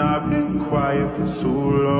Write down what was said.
I've been quiet for so long.